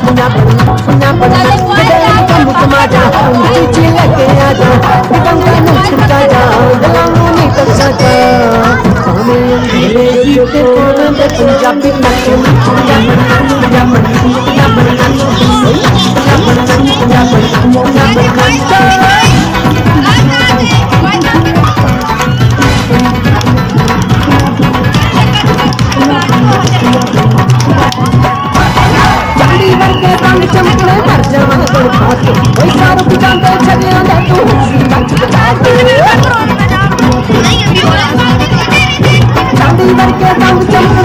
सुना बड़ी सुना बड़ी गलाऊ का मुकमा जा ऊँची चील के आ जा गलाऊ का न छिपका जा गलाऊ ने कसा जा हमें अंधेरे जीते कोने में पंजाबी नच सुना बड़ी सुना बड़ी सुना बड़ी सुना बड़ी सुना बड़ी सुना बड़ी நமக்குள்ளே மறைச்சல் வந்து பார்த்து வயசாறு பிடிச்சாந்தே சரியான சாந்தி வரைக்கே சாந்தி